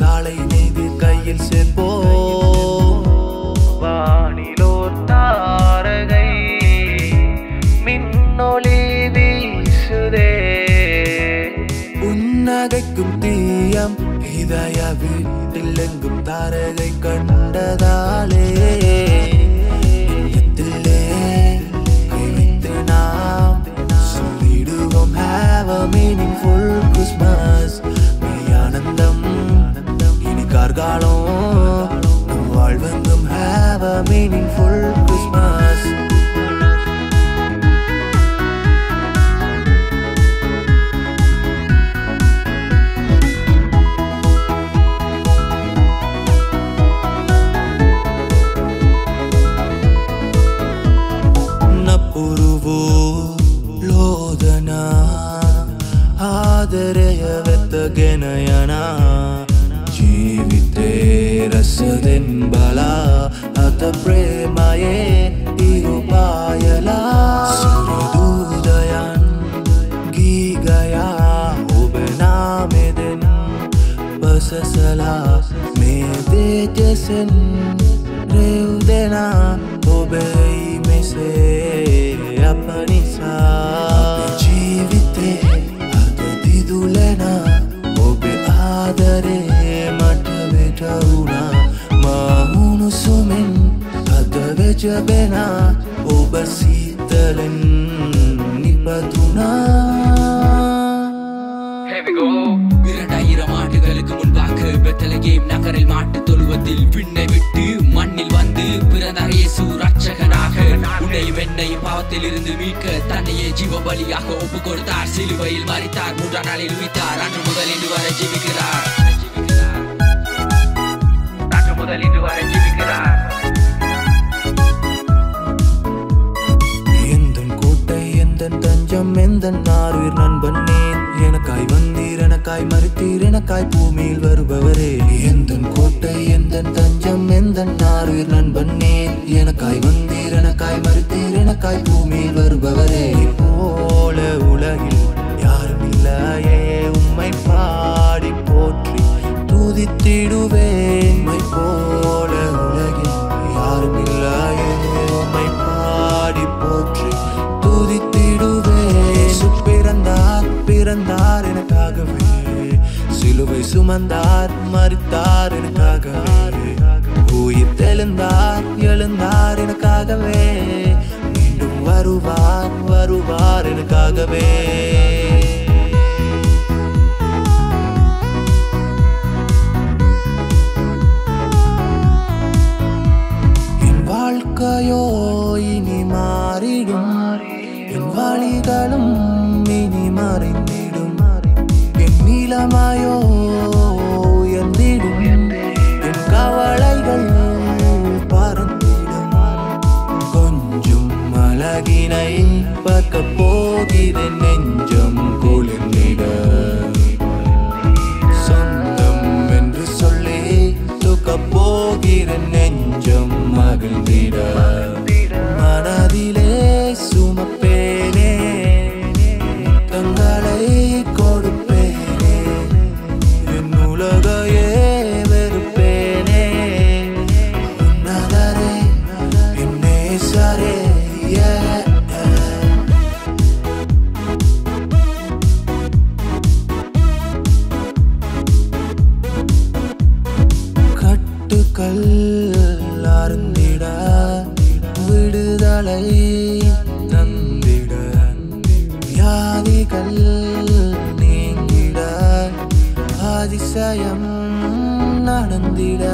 சாலை நெய்து கையில் சேர்ப்போம். வானிலோர் தாரகை மின்னொளி வீசுதே. புன்னகைக்கும் தீயம் இதய வீட்டில் எங்கும் தாரகை கண்டதாலே. උඹලා අත ප්‍රේමයේ ඉරුපායලා සුරදූදයන් ගීගයා ඔබනාමෙදෙන පසසලා මේ දේජසෙන් රෙව් දෙනා ඔබයි මෙසේ අප නිසා جبنا وبسيط நிபதுனா இரண்டாயிரம் முன்பாக நகரில் மாட்டு தொழுவத்தில் பின்னை விட்டு மண்ணில் வந்து பிறந்த இயேசு ரட்சகனாக உன்னையும் என்னையும் பாவத்தில் இருந்து மீட்க தன்னையே ஜீவ பலியாக ஒப்பு கொடுத்தார் சிலுவையில் மறித்தார் மூன்றாம் நாளில் உயித்தார் அன்று முதல் இன்று வரை ஜீவிக்கிறார். அன்று முதல் இன்று வரை ஜீவிக்கிறார். எந்த நார்வீர் ஆறுயிர் நண்பன் நீர்? எனக்காய் வந்தீர் எனக்காய் மறுத்தீர் எனக்காய் பூமியில் வருபவரே. எந்த கோட்டை எந்த தஞ்சம் எந்த நார்வீர் நண்பன் நீர்? எனக்காய் வந்தீர் எனக்காய் பிறந்தார் எனக்காகவே. சிலுவை சுமந்தார் மறித்தார் எனக்காகவே. உயிர் தெழுந்தார் எழுந்தார் எனக்காகவே. மீண்டும் வருவார் வருவார் எனக்காகவே. வாழ்க்கையோ இனி மாறிடும். என் வழிகளும் இனி மறைந்திடும் நீளமாயோ உயர்ந்திடும் என் கவலைகள் பறந்திடும் கொஞ்சம் அழகினை பார்க்க போகிறேன் നാളെ നന്ദിട വ്യാധികൾ നീങ്ങിട അതിശയം നടന്നിട